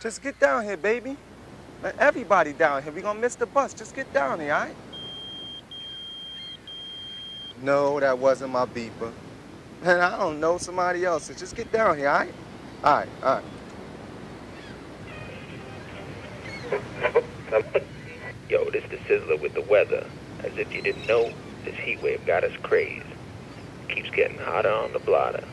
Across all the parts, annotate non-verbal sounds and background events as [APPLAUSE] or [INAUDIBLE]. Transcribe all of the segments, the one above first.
Just get down here, baby. Let everybody down here. we gonna miss the bus. Just get down here, all right? No, that wasn't my beeper. Man, I don't know somebody else's. Just get down here, all right? All right, all right. [LAUGHS] Yo, this the Sizzler with the weather. As if you didn't know, this heat wave got us crazed. Keeps getting hotter on the blotter.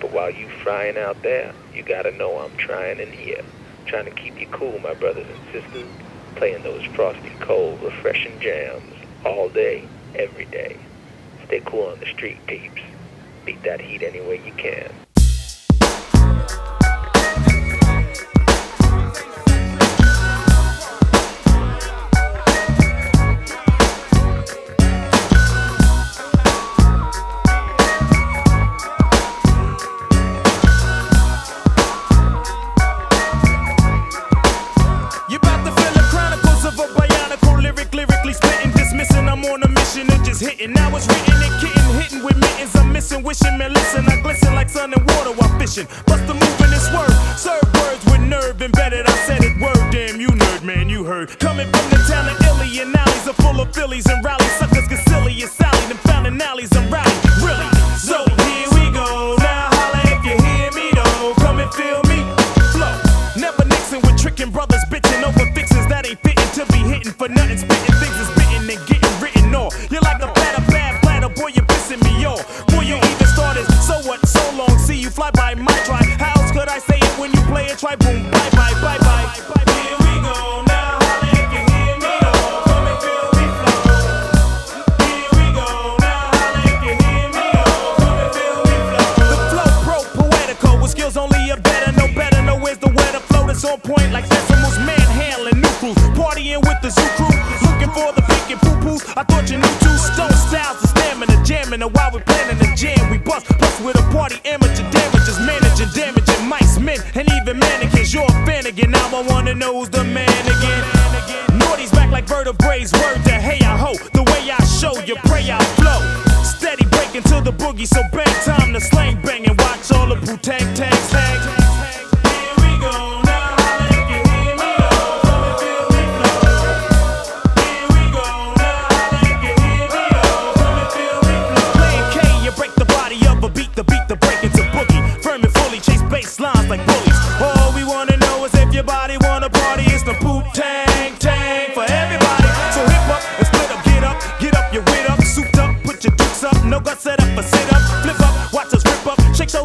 But while you frying out there, you gotta know I'm trying in here. Trying to keep you cool, my brothers and sisters. Playing those frosty, cold, refreshing jams. All day, every day. Stay cool on the street, peeps. Beat that heat any way you can. Hitting. Now it's written and kitten, hitting with mittens. I'm missing, wishing, man, listen. I glisten like sun and water while fishing. Bust the move this word. Serve words with nerve embedded. I said it word, damn, you nerd, man, you heard. Coming from the town of Illy and alleys are full of Phillies and rallies. Play it? Try boom, bye bye, bye bye. Here we go now. If you hear me, come and feel flow. Here we go now. If you hear me, come and feel flow. The flow pro poetical with skills only a better, no better, no where's the weather flow that's on point like Sesamo's manhandling new crews, partying with the zoo crew, looking for the pink and poo poos. I thought you knew two stone styles, the stamina jamming, and while we planning the jam, we bust plus with a party amateur and even mannequins. You're a fan again. Now I wanna know who's the man again. Naughty's back like vertebrae. Word to hey I ho. The way I show you pray I flow. Steady breaking to the boogie, so bang time to slang bang and watch all the boo tang tangs hang.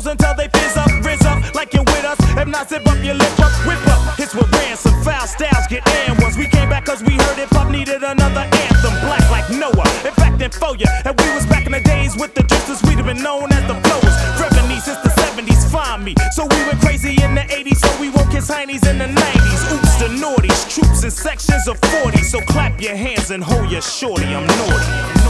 Until they fizz up, rizz up, like you're with us. If not, zip up your lip up, whip up. Hits with ransom, foul styles get and ones. We came back cause we heard hip hop needed another anthem. Black like Noah, in fact, info ya. And we was back in the days with the drifters, we'd have been known as the flowers. Revenue since the 70s, find me. So we went crazy in the 80s, so we won't kiss heinies in the 90s. Oops, the naughties, troops in sections of 40. So clap your hands and hold your shorty, I'm naughty. I'm naughty.